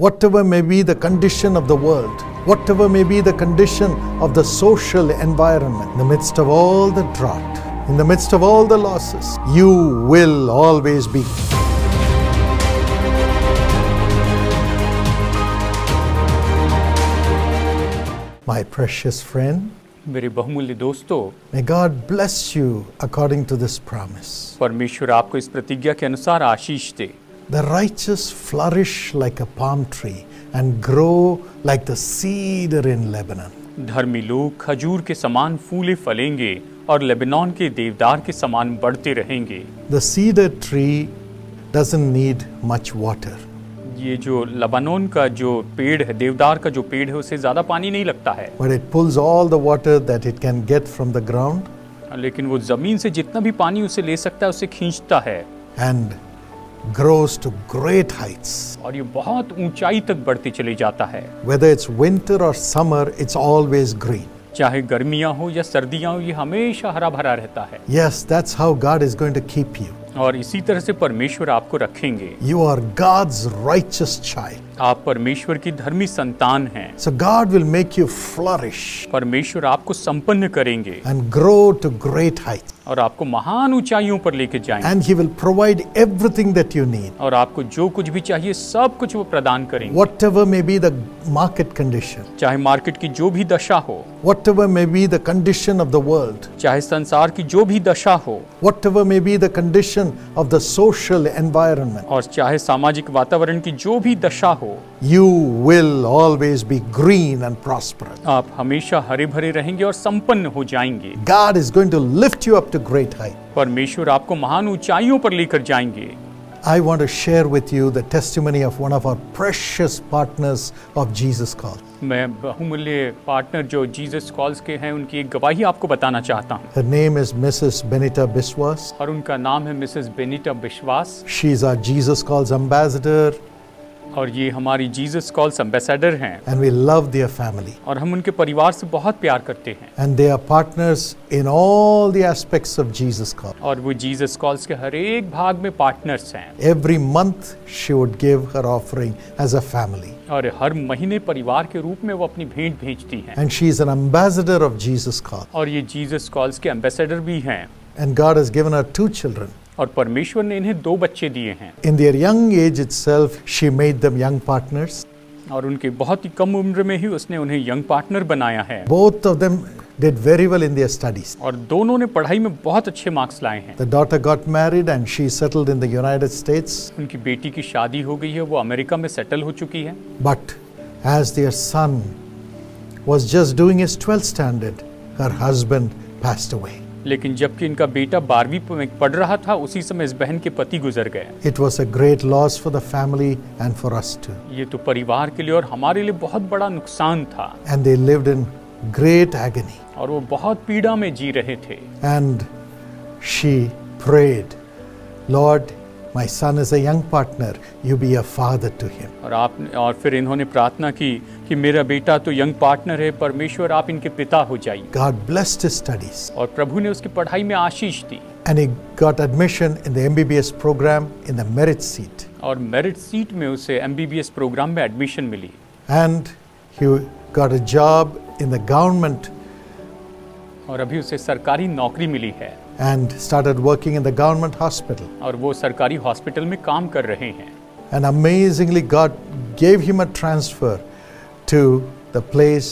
Whatever may be the condition of the world, whatever may be the condition of the social environment, in the midst of all the drought, in the midst of all the losses, you will always be. My precious friend, मेरे बहुमूल्य दोस्तों may God bless you according to this promise. परमेश्वर आपको इस प्रतिज्ञा के अनुसार आशीष दे The righteous flourish like a palm tree and grow like the cedar in Lebanon. धर्मी लोग खजूर के समान फूले फलेंगे और लेबनान के देवदार के समान बढ़ते रहेंगे The cedar tree doesn't need much water. ये जो लबानोन का जो पेड़ है देवदार का जो पेड़ है उसे ज्यादा पानी नहीं लगता है but it pulls all the water that it can get from the ground लेकिन वो जमीन से जितना भी पानी उसे ले सकता है उसे खींचता है and grows to great heights. और ये बहुत ऊंचाई तक बढ़ते चले जाता है Whether it's winter or summer, it's always green. चाहे गर्मियां हो या सर्दियां हो ये हमेशा हरा भरा रहता है Yes, that's how God is going to keep you. और इसी तरह से परमेश्वर आपको रखेंगे You are God's righteous child. आप परमेश्वर की धर्मी संतान हैं। So God will make you flourish परमेश्वर आपको संपन्न करेंगे। And grow to great height और आपको महान ऊंचाइयों पर लेके जाएँगे। And he will provide everything that you need और आपको जो कुछ भी चाहिए सब कुछ वो प्रदान करेंगे। Whatever may be the market condition चाहे मार्केट की जो भी दशा हो। Whatever may be the condition of the world चाहे संसार की जो भी दशा हो। Whatever may be the condition of the social environment और चाहे सामाजिक वातावरण की जो भी दशा हो। you will always be green and prosperous. आप हमेशा हरे भरे रहेंगे और संपन्न हो जाएंगे God is going to lift you up to great height. परमेश्वर आपको महान ऊंचाइयों पर लेकर जाएंगे I want to share with you the testimony of one of our precious partners of Jesus Call. मैं बहुमूल्य पार्टनर जो जीसस कॉल्स के हैं उनकी एक गवाही आपको बताना चाहता हूँ Her name is Mrs. Benita Biswas. और उनका नाम है मिसेस बेनिटा विश्वास She's our Jesus Calls ambassador, और ये हमारी जीसस कॉल्स एम्बेसडर हैं। And we love their family और हम उनके परिवार से बहुत प्यार करते हैं। And they are partners in all the aspects of Jesus Call और वो जीसस कॉल्स के हर एक भाग में पार्टनर्स हैं। Every month she would give her offering as a family और हर महीने परिवार के रूप में वो अपनी भेंट भेजती हैं। And she is an ambassador of Jesus Call और ये जीसस कॉल्स के एम्बेसडर भी हैं। And God has given her two children और परमेश्वर ने इन्हें दो बच्चे दिए हैं In their young age itself, she made them young partners. और उनके बहुत ही कम उम्र में ही उसने उन्हें यंग पार्टनर बनाया है Both of them did very well in their studies. और दोनों ने पढ़ाई में बहुत अच्छे मार्क्स लाए हैं The daughter got married and she settled in the United States. उनकी बेटी की शादी हो गई है वो अमेरिका में सेटल हो चुकी है But as their son was just doing his 12th standard, her husband passed away. लेकिन जबकि इनका बेटा बारहवीं में पढ़ रहा था उसी समय इस बहन के पति गुजर गए। It was a great loss for the family and for us. ये तो परिवार के लिए और हमारे लिए बहुत बड़ा नुकसान था। And they lived in great agony और वो बहुत पीड़ा में जी रहे थे। And she prayed Lord, my son is a young partner. You be a father to him. और आप और फिर इन्होंने प्रार्थना की कि मेरा बेटा तो यंग पार्टनर है परमेश्वर आप इनके पिता हो जाइए God blessed his studies. और प्रभु ने उसकी पढ़ाई में आशीष दी And he got admission in the MBBS program in the merit seat. और मेरिट सीट में उसे एमबीबीएस प्रोग्राम में एडमिशन मिली And he got a job in the government और अभी उसे सरकारी नौकरी मिली है। And started working in the government hospital और वो सरकारी हॉस्पिटल में काम कर रहे हैं। And amazingly God gave him a transfer to the place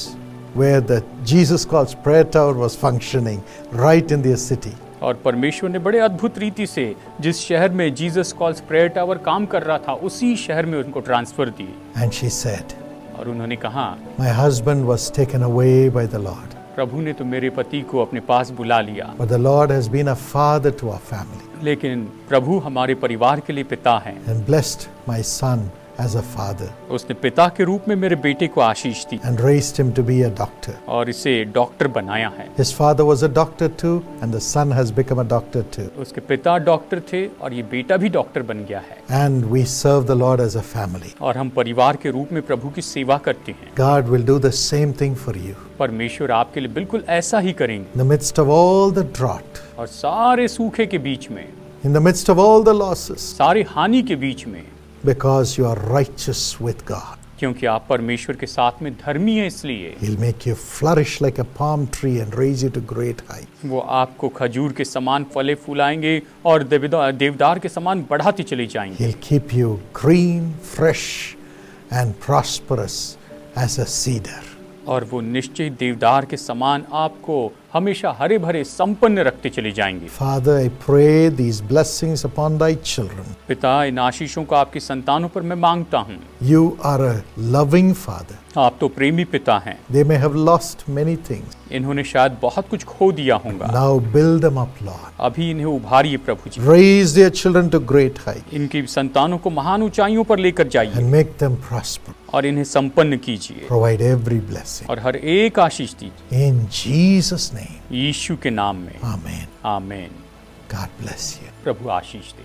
where the Jesus Calls prayer tower was functioning right in the city और परमेश्वर ने बड़े अद्भुत रीति से जिस शहर में जीसस कॉल्स प्रेयर टावर काम कर रहा था उसी शहर में उनको ट्रांसफ़र दिए एंड शी सेड और उन्होंने कहा my husband was taken away by the Lord प्रभु ने तो मेरे पति को अपने पास बुला लिया but the Lord has been a father to our family लेकिन प्रभु हमारे परिवार के लिए पिता हैं and blessed my son as a father उसने पिता के रूप में मेरे बेटे को आशीष दी and raised him to be a doctor. और इसे डॉक्टर बनाया है His father was a doctor too, and the son has become a doctor too. उसके पिता डॉक्टर थे और ये बेटा भी डॉक्टर बन गया है And we serve the Lord as a family. और हम परिवार के रूप में प्रभु की सेवा करते हैं God will do the same thing for you. परमेश्वर आपके लिए बिल्कुल ऐसा ही करेंगे In the midst of all the drought, और सारे सूखे के बीच में in the midst of all the losses, सारी हानि के बीच में because you are righteous with God. क्योंकि आप परमेश्वर के साथ में धर्मी हैं इसलिए He'll make you flourish like a palm tree and raise you to great heights. वो आपको खजूर के समान फले फूलाएंगे और देवदा- देवदार के समान बढ़ाते चले जाएंगे He'll keep you green, fresh, and prosperous as a cedar. और वो निश्चय देवदार के समान आपको हमेशा हरे भरे संपन्न रखते चले जाएँगे। Father I pray these blessings upon thy children पिता इन आशीषों को आपके संतानों पर मैं माँगता हूँ। You are a loving father आप तो प्रेमी पिता हैं। They may have lost many things इन्होंने शायद बहुत कुछ खो दिया होगा। Now build them up Lord अभी इन्हें उभारिए प्रभु जी। Raise their children to great height इनकी संतानों को महान ऊंचाइयों पर लेकर जाइए। मेक देम प्रॉस्पर और इन्हें संपन्न कीजिए। प्रोवाइड एवरी ब्लेसिंग और हर एक आशीष दीजिए। इन जीसस नेम नेम यीशु के नाम में। Amen amen God bless you प्रभु आशीष दे।